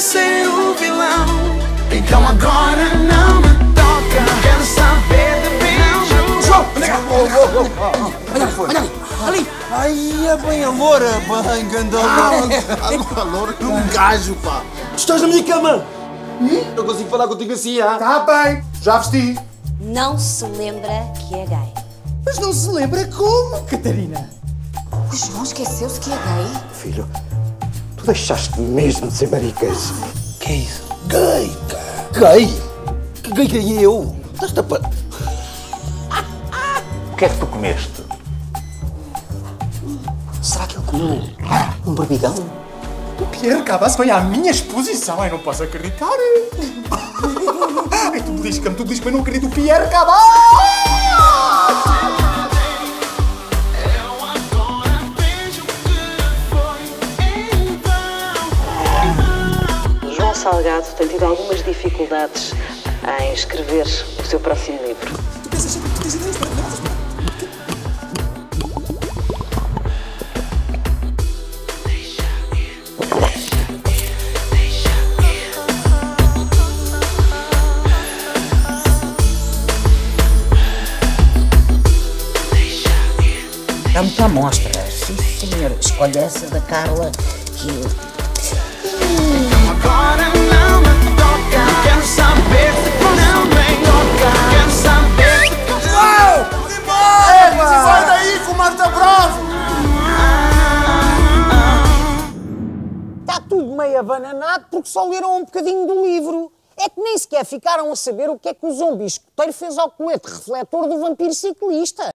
ser o vilão. Então agora não me toca. Quero saber de beijo. João, olha. Oh, oh, oh. Olha ali, olha ali. Ali. Ai, é bem a loura, bem, gandalão. A loura é um gajo, pá. Tu estás na minha cama. Não consigo falar contigo assim, ah? Tá bem, já vesti. Não se lembra que é gay. Mas não se lembra como, Catarina? O João esqueceu-se que é gay. Filho, deixaste mesmo de ser maricas. Que é isso? Gay, cara. Gay? Que gay que é eu? Estás-te a pa... O que é que tu comeste? Será que ele comeu um berbigão? O Pierre Cabas vem à minha exposição. Eu não posso acreditar. Ai, tu belisca-me, tu belisca-me. Eu não acredito. O Pierre Cabas! Salgado tem tido algumas dificuldades em escrever o seu próximo livro. Tu pensas sempre que tu tens ideias maravilhosas, pá. É muita amostra. Sim, senhor. Escolhe essa da Carla que abananado porque só leram um bocadinho do livro. É que nem sequer ficaram a saber o que é que o zombi escoteiro fez ao colete refletor do vampiro ciclista.